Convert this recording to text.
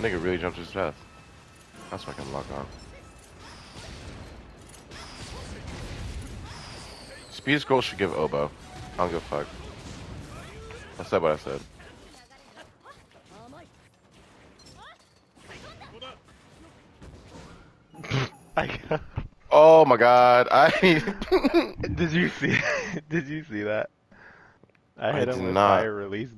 Nigga really jumped his death. That's fucking lock on. Speed scroll should give oboe. I don't give a fuck. I said what I said. Oh my god, I did you see? Did you see that? I I hit him did with not. fire release.